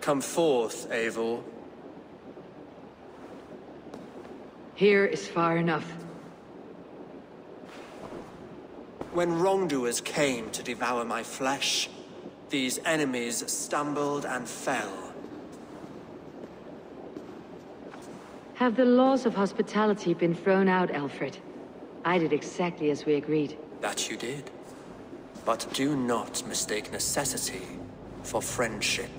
Come forth, Eivor. Here is far enough. When wrongdoers came to devour my flesh, these enemies stumbled and fell. Have the laws of hospitality been thrown out, Aelfred? I did exactly as we agreed. That you did. But do not mistake necessity for friendship.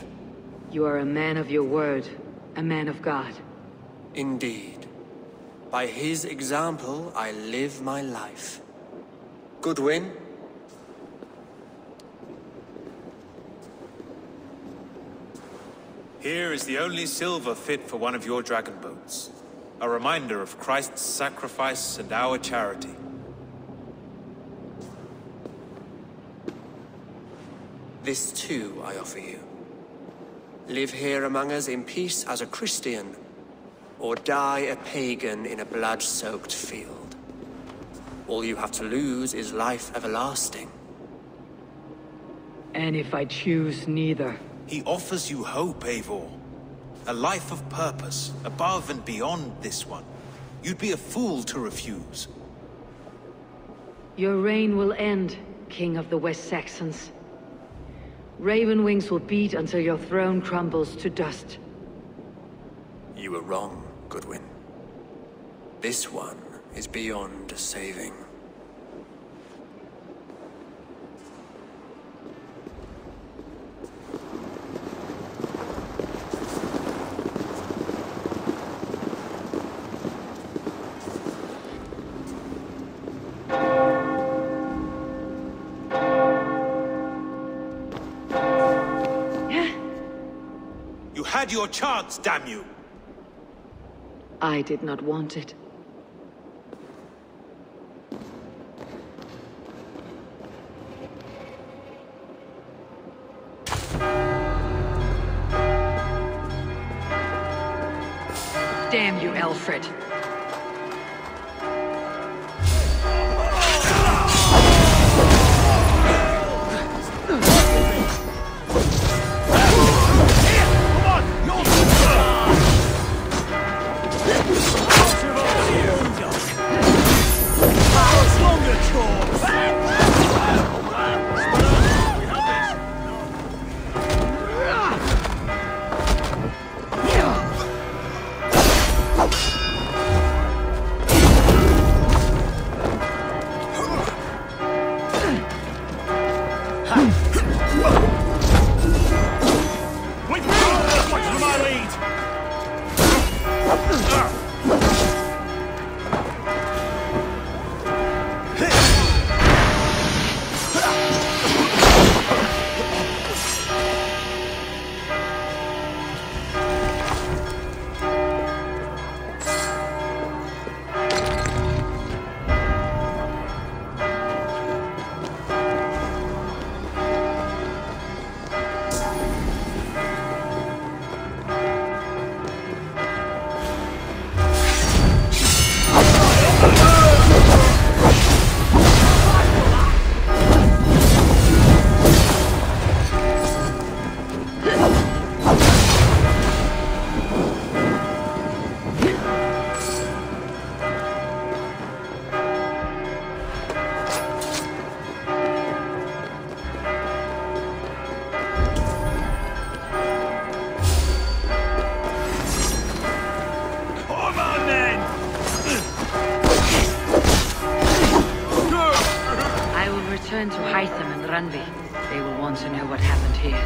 You are a man of your word, a man of God. Indeed. By his example, I live my life. Goodwin? Here is the only silver fit for one of your dragon boats. A reminder of Christ's sacrifice and our charity. This too I offer you. Live here among us in peace as a Christian, or die a pagan in a blood-soaked field. All you have to lose is life everlasting. And if I choose neither? He offers you hope, Eivor. A life of purpose, above and beyond this one. You'd be a fool to refuse. Your reign will end, King of the West Saxons. Raven wings will beat until your throne crumbles to dust. You were wrong, Goodwin. This one is beyond saving. Had your chance, damn you! I did not want it. Damn you, Aelfred. Ha! Return to Hytham and Randvi. They will want to know what happened here.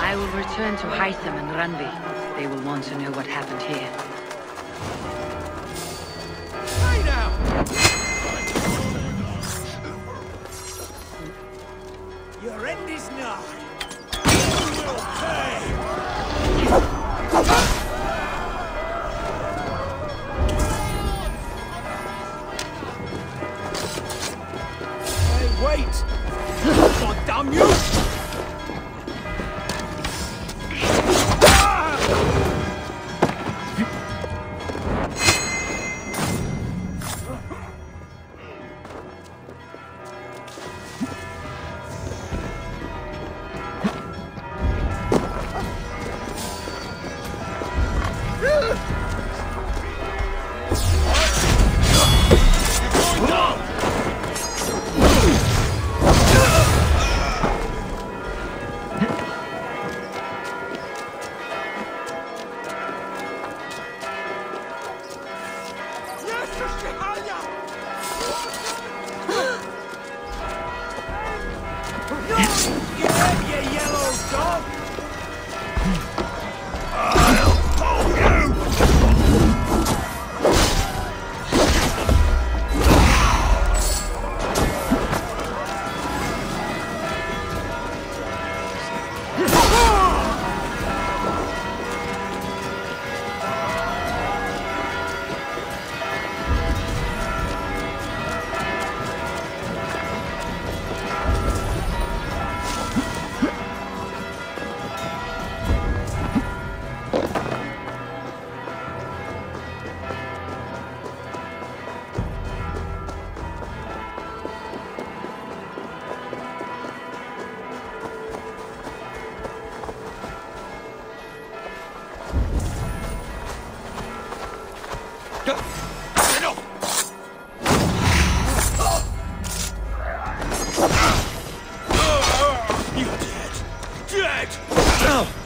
I will return to Hytham and Randvi. They will want to know what happened here. Your end is nigh. You will pay! Ugh! dead!